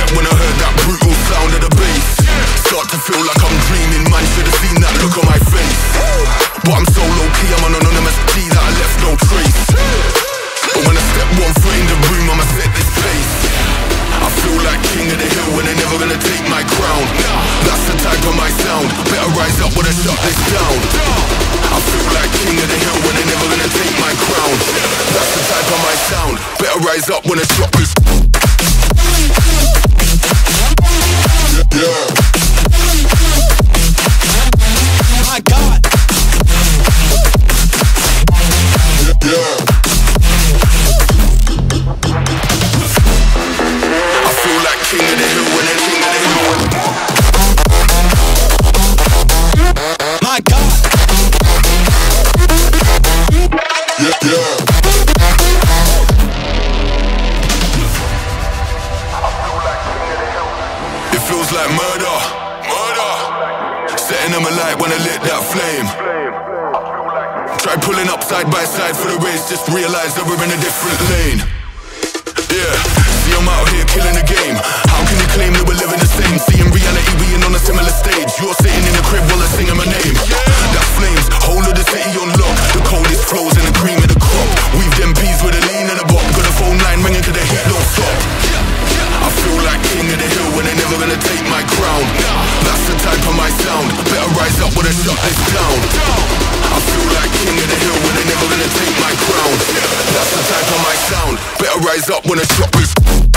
step when I heard that brutal sound of the bass. Start to feel like I'm dreaming, man should've seen that look on my face. But I'm so low-key, I'm an anonymous G that I left no trace. But when I step one foot in the room, I'ma set this pace. I feel like king of the hill and they're never gonna take my crown. That's the type of my sound, better rise up when I shut this down. I feel like king of the hill and they're never gonna take my crown. That's the type of my sound, better rise up when I shut this. down. It feels like murder, murder. Setting them alight when I lit that flame. Try pulling up side by side for the race, just realize that we're in a different lane. Yeah, see I'm out here killing the game. How can you claim that we're sound. Better rise up when I shut this down. I feel like king of the hill when they're never gonna take my crown. That's the type of my sound. Better rise up when I drop this.